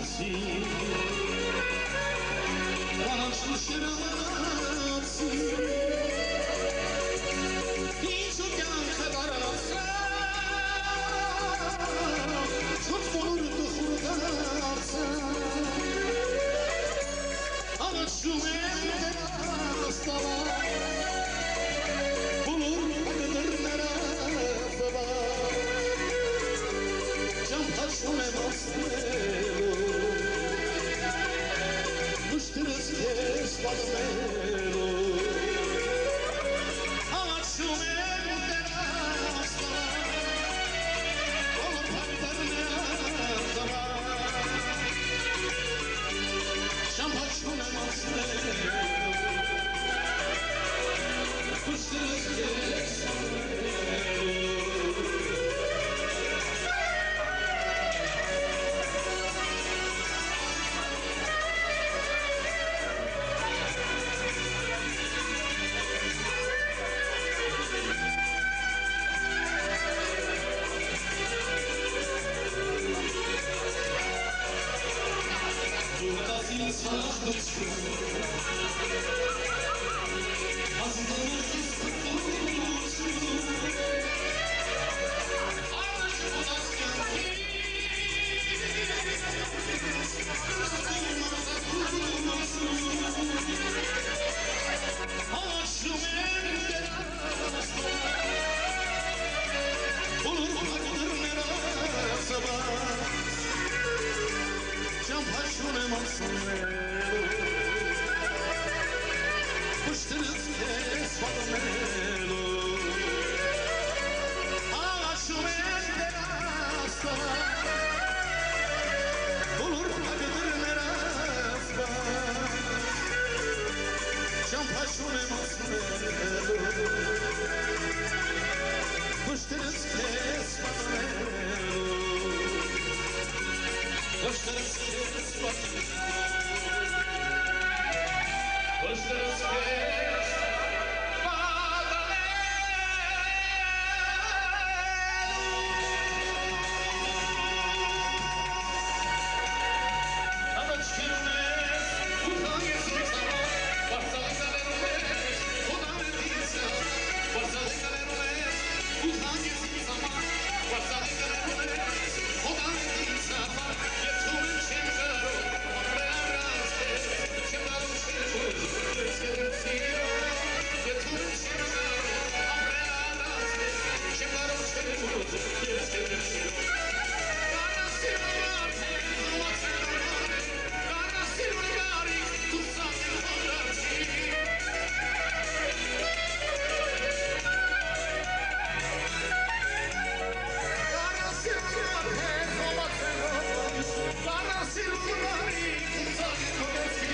نفسی منم شوشر Burada insan para silbar y